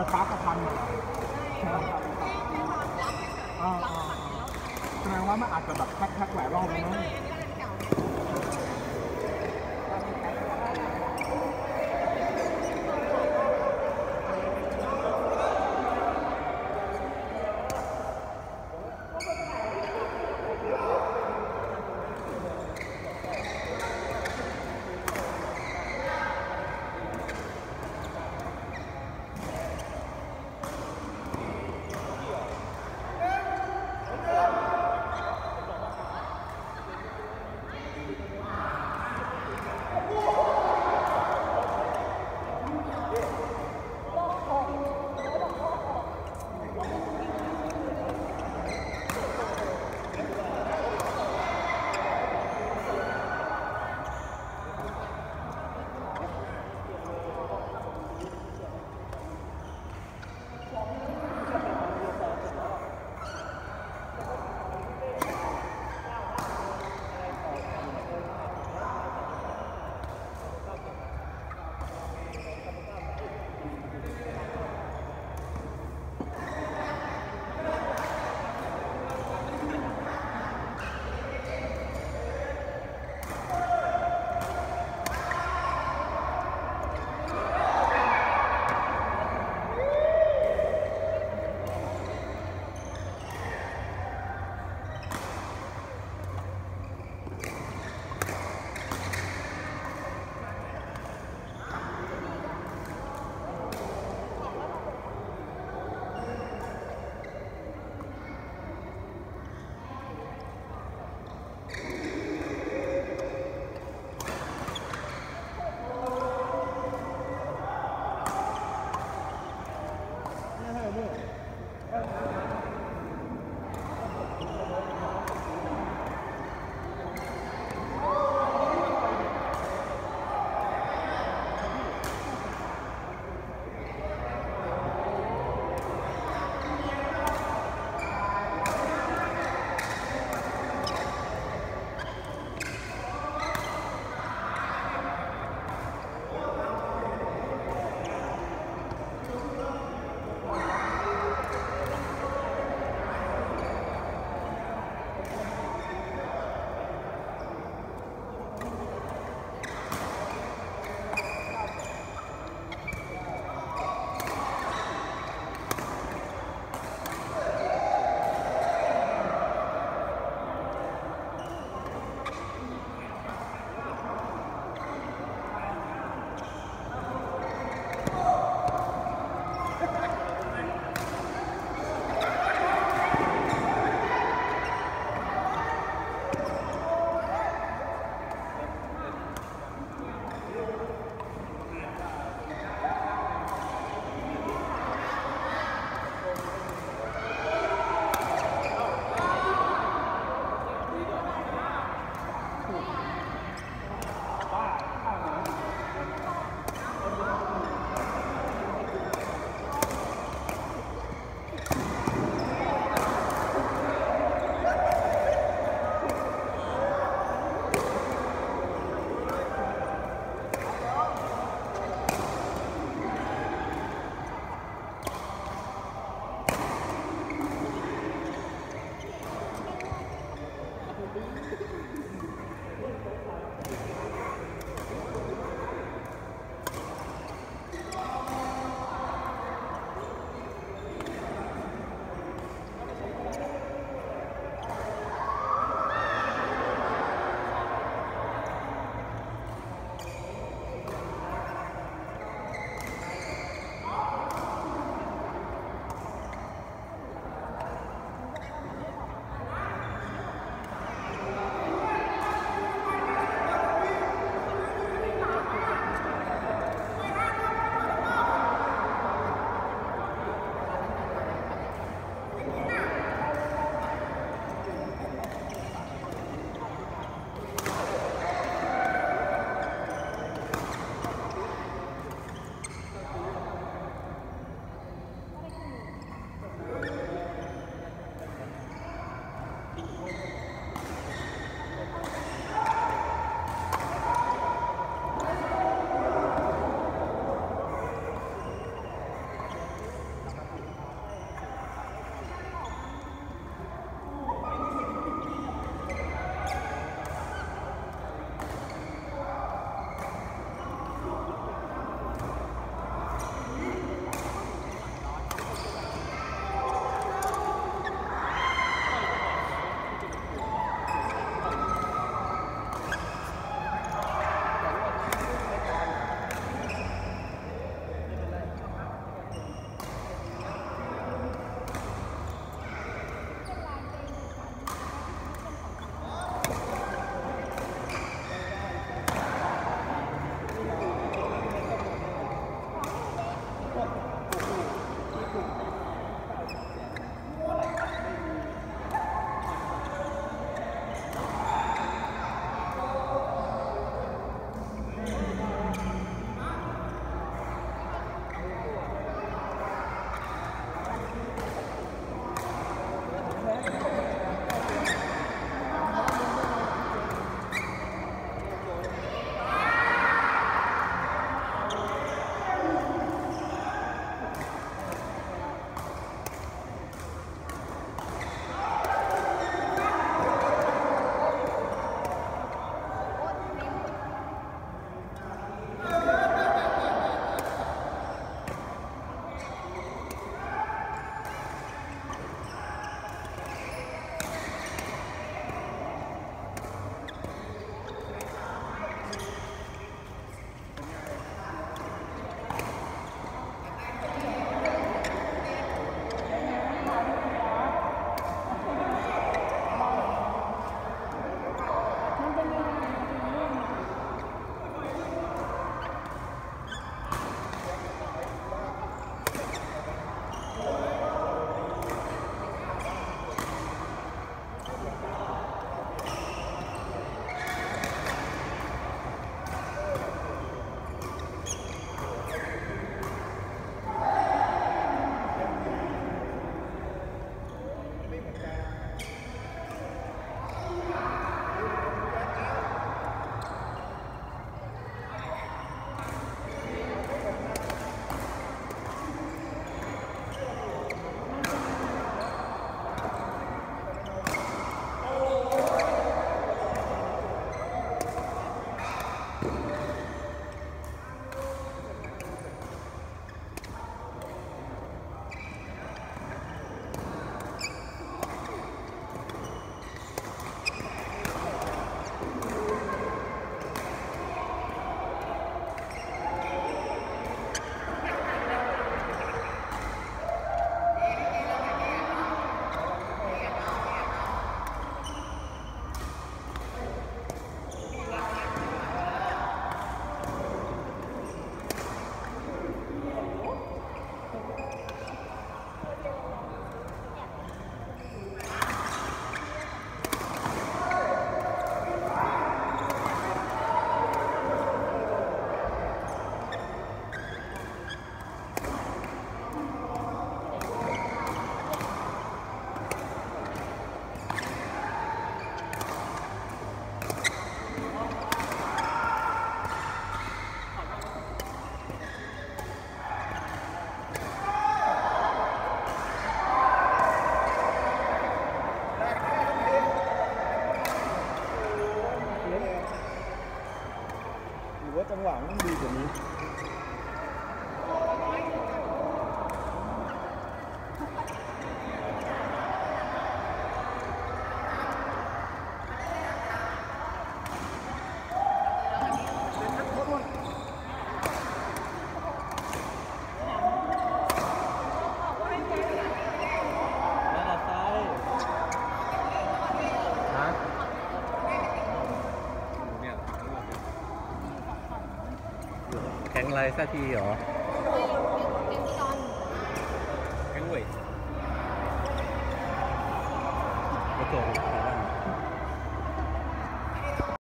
ระฟ้ากระพันเหรออ่าอ่าแสดงว่ามันอาจจะแบบแพ็คๆหลายรอบแล้วเน แข็งไรสักทีเหรอแข็งเว้ยกระจก